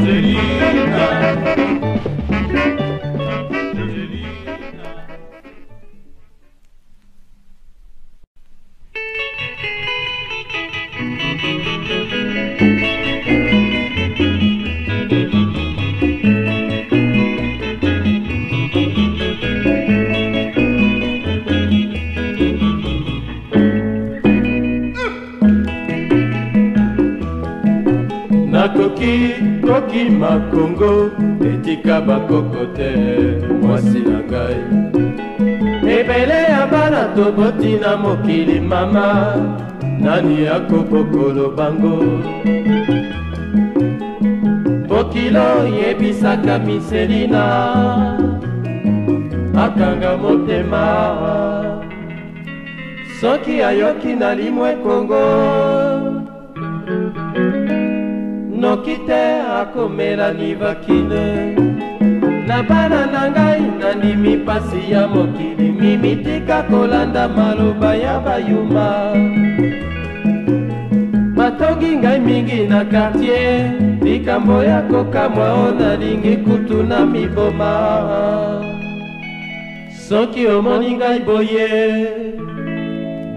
Deus, Ele nakoki makongo etika bakoko te mwasi na ngai ebele ya bana toboti na mokili mama nani akobokolo bango mokilo yebisaka miselina akanga motema soki ayoki na limwe kongo noki te akomela nivakine na bana na ngai nandimi pasi ya mokili mimitika kolanda maloba ya bayuma batongi ngai mingi na kartie likambo ya kokamwa o nalingi kutu na miboma soki omoni ngai boye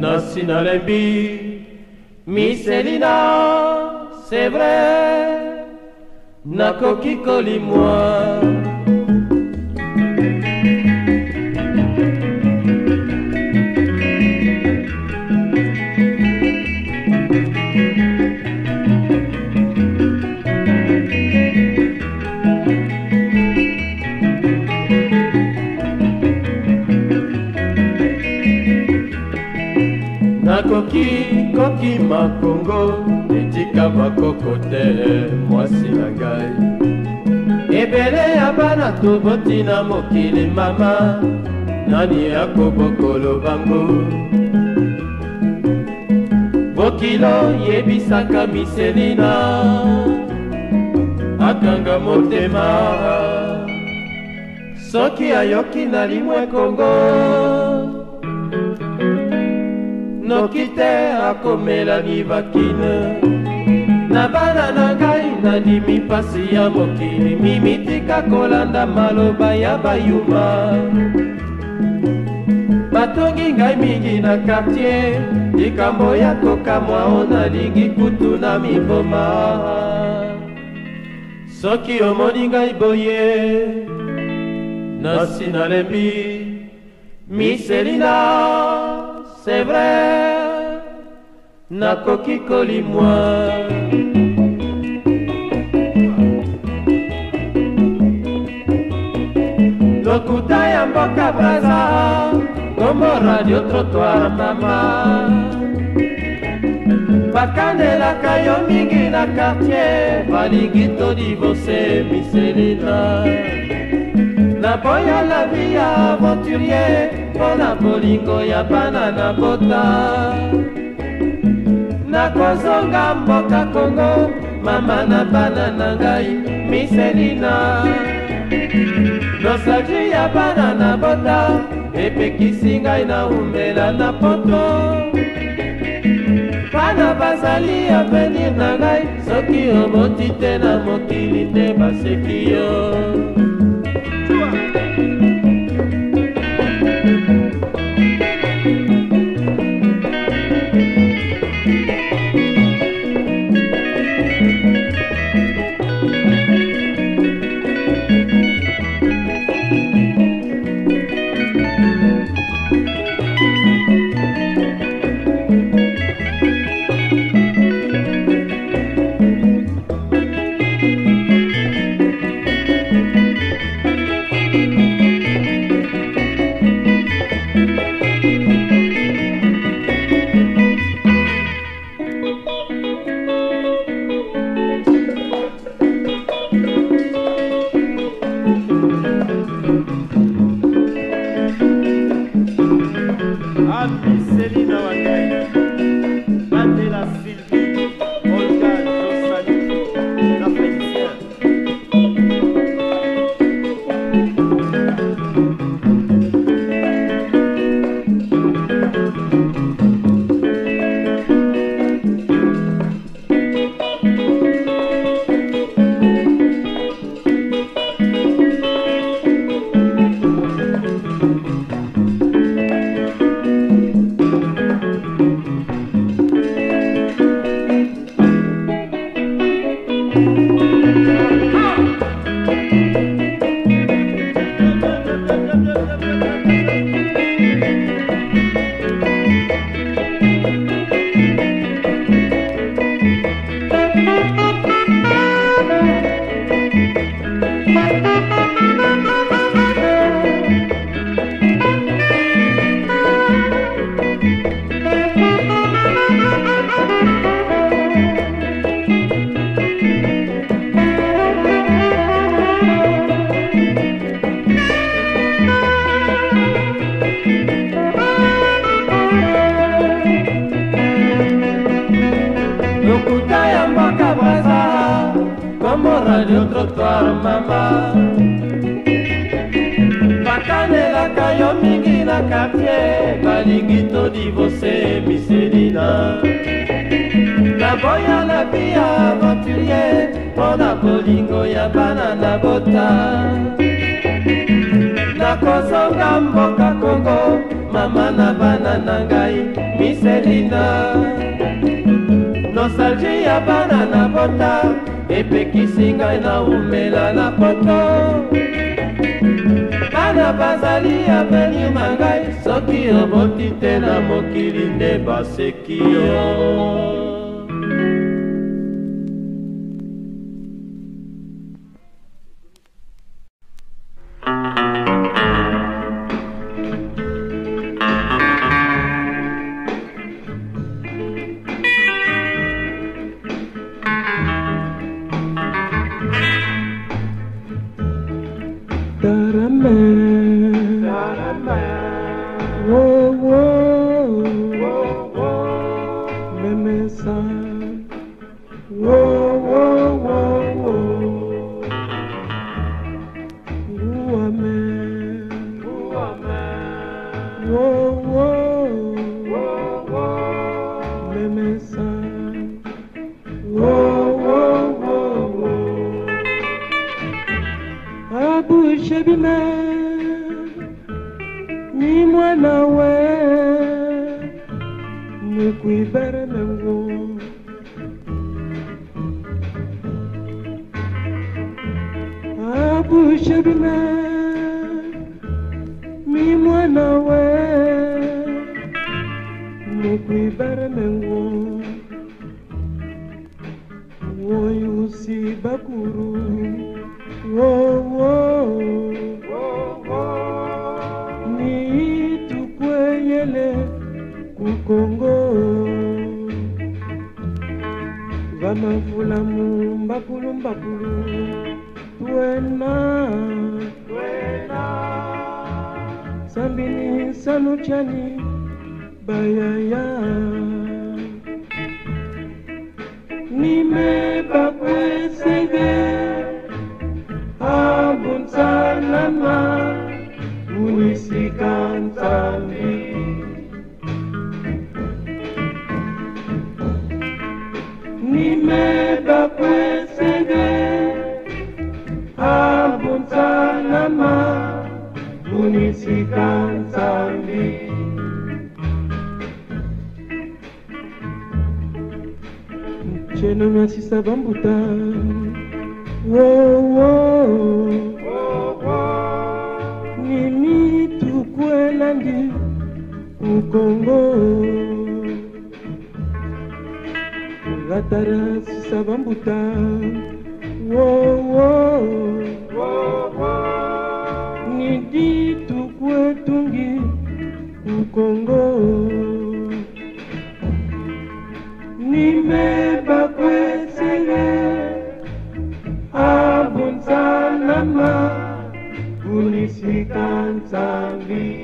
nasi nalembi miselina c'est vrai nakoki kolimwa kongo etika bakoko te mwasi na ngai ebele ya bana toboti na mokili mama nani akobokolo bango bokilo yebisaka miselina akanga motema soki ayoki na limwe kongo noki te akomelani bakine na bana na ngai nandimi mpasi ya mokili mimitika kolanda maloba ya bayuma batongi ngai mingi na kartier likambo ya kokamwa o nalingi kutu na miboma soki omoni ngai boye nasi nalembi miselina c'est vrai nakoki kolimwa lokuta ya mboka braza kombo radio trotoir mama bakandelaka yo mingi na kartier balingi todivorse miselina na boya la vie ya aventurier mpo na bolingo ya bana na bota nakozonga mboka kongo mama na bana na ngai miselina nostalgi ya bana na bota epekisi ngai na umela na poto bana bazali avenir na ngai soki oboti te na mokili te baseki yo de un trottoir mama bakanelaka yo mingi na kartier balingi todivose miselina naboya na bi ya aventurier mpo na bolingo ya bana na bota nakosonga mboka kongo mama na bana na ngai miselina nostalgie ya bana na bota epekisi ngai na umela na poto bana bazali avenima ngai soki oboti te na mokili nde baseki yo whoa, whoa, whoa, whoa. Let me sign. bushirime mi mwana we mikuibaremengo woyusi bakuru wowo nitukweyele kukongo bamavulamu mbakulu mbakulu kwena kwena sambini sanuchani bayaya kopesa bambuta wowo oh, oh. nini tukwelandi nkongo latara sisa bambuta wowo oh, nidi tukwetungi nkongo nimebakwe Tuhan, punisikan sang diri.